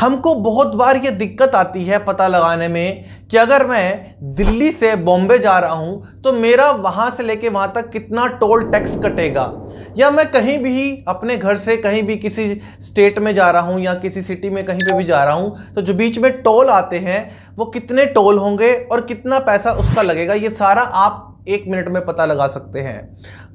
हमको बहुत बार ये दिक्कत आती है पता लगाने में कि अगर मैं दिल्ली से बॉम्बे जा रहा हूँ तो मेरा वहाँ से लेके वहाँ तक कितना टोल टैक्स कटेगा? या मैं कहीं भी अपने घर से कहीं भी किसी स्टेट में जा रहा हूँ या किसी सिटी में कहीं पे भी जा रहा हूँ तो जो बीच में टोल आते हैं, वो कितने टोल होंगे और कितना पैसा उसका लगेगा? ये सारा आप एक मिनट में पता लगा सकते हैं।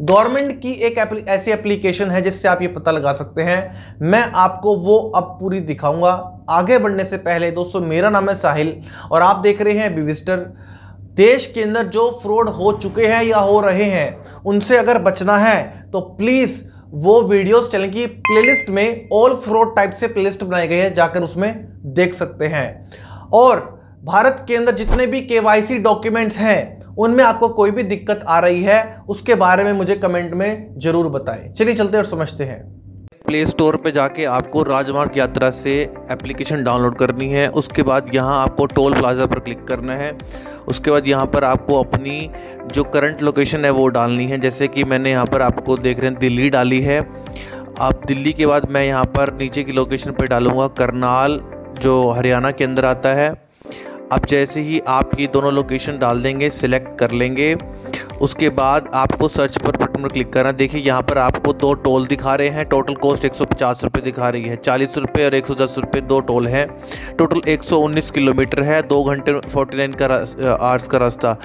गवर्नमेंट की एक ऐसी एप्लीकेशन है जिससे आप ये पता लगा सकते हैं। मैं आपको वो अब पूरी दिखाऊँगा। आगे बढ़ने से पहले दोस्तों, मेरा नाम है साहिल और आप देख रहे हैं बिविस्टर देश के अंदर जो फ्रॉड हो चुके हैं या हो रहे हैं, उनसे अगर बचना है तो प्लीज़ वो वीडियोस चैनल की प्लेलिस्ट में ऑल फ्रॉड टाइप से प्लेलिस्ट बनाई गई है, जाकर उसमें देख सकते हैं। और भारत के अंदर जितने भी केवाईसी डॉक्यूमेंट्स हैं उनमें आपको कोई भी दिक्कत आ रही है, उसके बारे में मुझे कमेंट में ज़रूर बताएँ। चलिए चलते और समझते हैं। प्ले स्टोर पे जाके आपको राजमार्ग यात्रा से एप्लीकेशन डाउनलोड करनी है। उसके बाद यहाँ आपको टोल प्लाज़ा पर क्लिक करना है। उसके बाद यहाँ पर आपको अपनी जो करंट लोकेशन है वो डालनी है। जैसे कि मैंने यहाँ पर आपको देख रहे हैं, दिल्ली डाली है। आप दिल्ली के बाद मैं यहाँ पर नीचे की लोकेशन पर डालूँगा, करनाल, जो हरियाणा के अंदर आता है। अब जैसे ही आप ये दोनों लोकेशन डाल देंगे सिलेक्ट कर लेंगे, उसके बाद आपको सर्च पर पर क्लिक करना देखिए, यहाँ पर आपको दो टोल दिखा रहे हैं। टोटल कॉस्ट एक सौ दिखा रही है। चालीस रुपये और एक सौ दस रुपये दो टोल हैं। टोटल एक सौ उन्नीस किलोमीटर है। दो घंटे फोर्टी नाइन का आवर्स का रास्ता।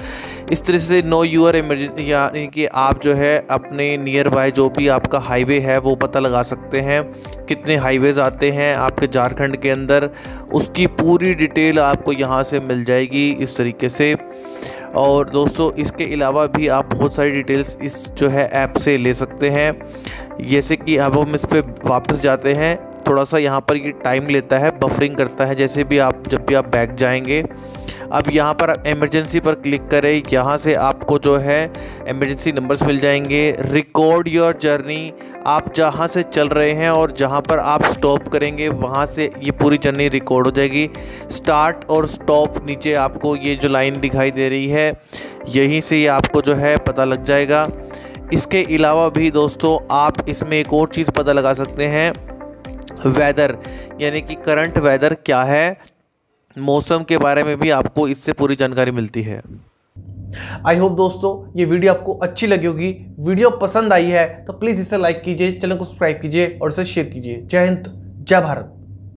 इस तरह से नो यूर इमरजेंसी यानी कि आप जो है अपने नियर बाय जो भी आपका हाईवे है, वो पता लगा सकते हैं। कितने हाईवेज़ आते हैं आपके झारखंड के अंदर। उसकी पूरी डिटेल आपको यहाँ से मिल जाएगी इस तरीके से। और दोस्तों, इसके अलावा भी आप बहुत सारी डिटेल्स इस जो है ऐप से ले सकते हैं। जैसे कि अब हम इस पर वापस जाते हैं। थोड़ा सा यहाँ पर ये टाइम लेता है बफरिंग करता है, जैसे भी आप, जब भी आप बैक जाएँगे। अब यहाँ पर इमरजेंसी पर क्लिक करें। यहाँ से आपको जो है इमरजेंसी नंबर्स मिल जाएँगे। रिकॉर्ड योर जर्नी आप जहाँ से चल रहे हैं और जहाँ पर आप स्टॉप करेंगे, वहाँ से ये पूरी जर्नी रिकॉर्ड हो जाएगी। स्टार्ट और स्टॉप नीचे आपको ये जो लाइन दिखाई दे रही है, यहीं से ये आपको जो है पता लग जाएगा। इसके अलावा भी दोस्तों, आप इसमें एक और चीज़ पता लगा सकते हैं। वेदर यानी कि करंट वेदर क्या है? मौसम के बारे में भी आपको इससे पूरी जानकारी मिलती है। आई होप दोस्तों, ये वीडियो आपको अच्छी लगी होगी। वीडियो पसंद आई है तो प्लीज़ इसे लाइक कीजिए, चैनल को सब्सक्राइब कीजिए और इसे शेयर कीजिए। जय हिंद, जय भारत।